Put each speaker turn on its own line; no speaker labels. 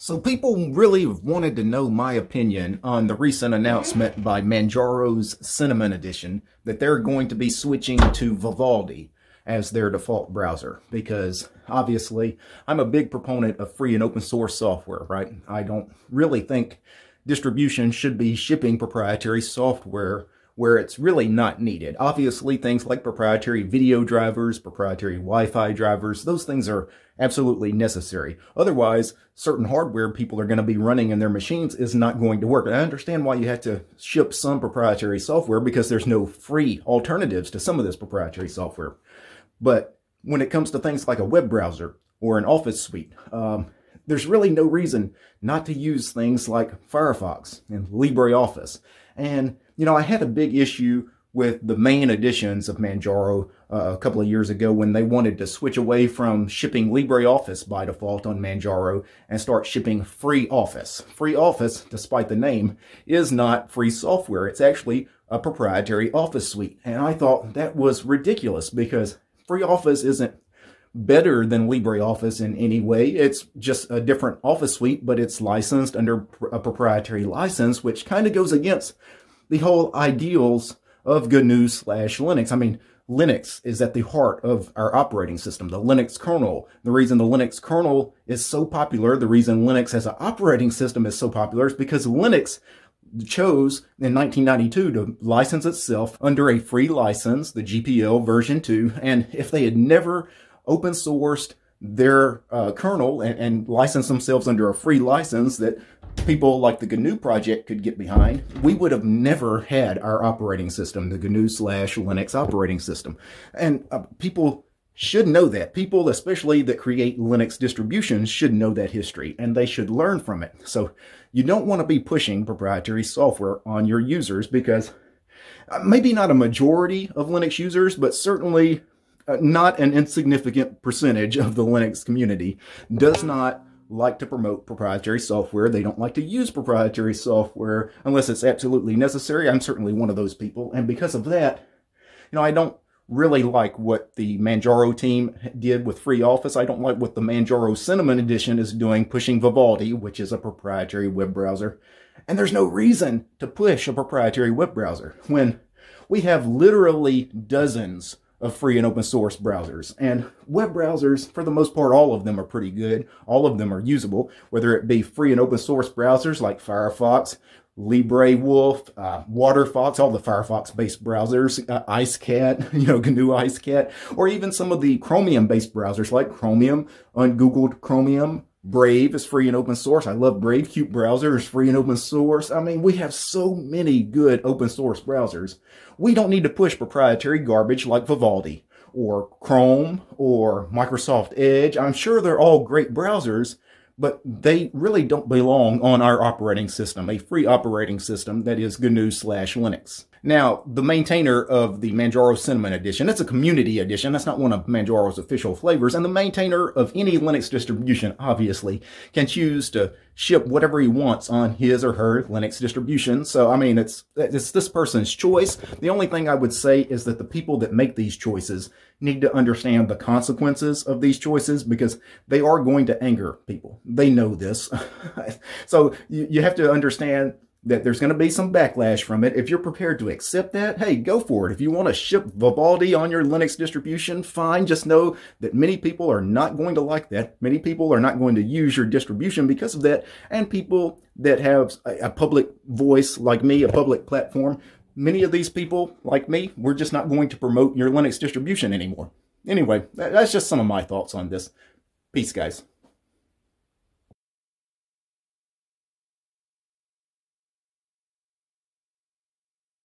So people really wanted to know my opinion on the recent announcement by Manjaro's Cinnamon Edition that they're going to be switching to Vivaldi as their default browser because obviously I'm a big proponent of free and open source software, right? I don't really think distribution should be shipping proprietary software where it's really not needed. Obviously, things like proprietary video drivers, proprietary Wi-Fi drivers, those things are absolutely necessary. Otherwise, certain hardware people are going to be running in their machines is not going to work. And I understand why you have to ship some proprietary software because there's no free alternatives to some of this proprietary software. But when it comes to things like a web browser or an office suite, um, there's really no reason not to use things like Firefox and LibreOffice. And you know, I had a big issue with the main editions of Manjaro uh, a couple of years ago when they wanted to switch away from shipping LibreOffice by default on Manjaro and start shipping FreeOffice. FreeOffice, despite the name, is not free software. It's actually a proprietary office suite. And I thought that was ridiculous because FreeOffice isn't better than LibreOffice in any way. It's just a different office suite, but it's licensed under a proprietary license, which kind of goes against the whole ideals of GNU slash Linux. I mean, Linux is at the heart of our operating system, the Linux kernel. The reason the Linux kernel is so popular, the reason Linux as an operating system is so popular is because Linux chose in 1992 to license itself under a free license, the GPL version 2. And if they had never open sourced their uh, kernel and, and licensed themselves under a free license that people like the GNU project could get behind, we would have never had our operating system, the GNU slash Linux operating system. And uh, people should know that. People, especially that create Linux distributions, should know that history and they should learn from it. So you don't want to be pushing proprietary software on your users because uh, maybe not a majority of Linux users, but certainly uh, not an insignificant percentage of the Linux community does not like to promote proprietary software. They don't like to use proprietary software unless it's absolutely necessary. I'm certainly one of those people. And because of that, you know, I don't really like what the Manjaro team did with Free Office. I don't like what the Manjaro Cinnamon edition is doing, pushing Vivaldi, which is a proprietary web browser. And there's no reason to push a proprietary web browser when we have literally dozens of free and open source browsers. And web browsers, for the most part, all of them are pretty good. All of them are usable, whether it be free and open source browsers like Firefox, LibreWolf, uh, WaterFox, all the Firefox-based browsers, uh, IceCat, you know, GNU IceCat, or even some of the Chromium-based browsers like Chromium, ungoogled Chromium, Brave is free and open source. I love Brave. qutebrowser is free and open source. I mean, we have so many good open source browsers. We don't need to push proprietary garbage like Vivaldi or Chrome or Microsoft Edge. I'm sure they're all great browsers, but they really don't belong on our operating system, a free operating system that is GNU slash Linux. Now, the maintainer of the Manjaro Cinnamon Edition, it's a community edition. That's not one of Manjaro's official flavors. And the maintainer of any Linux distribution, obviously, can choose to ship whatever he wants on his or her Linux distribution. So, I mean, it's, it's this person's choice. The only thing I would say is that the people that make these choices need to understand the consequences of these choices because they are going to anger people. They know this. so you, you have to understand that there's going to be some backlash from it. If you're prepared to accept that, hey, go for it. If you want to ship Vivaldi on your Linux distribution, fine. Just know that many people are not going to like that. Many people are not going to use your distribution because of that. And people that have a, public voice like me, a public platform, many of these people like me, we're just not going to promote your Linux distribution anymore. Anyway, that's just some of my thoughts on this. Peace, guys.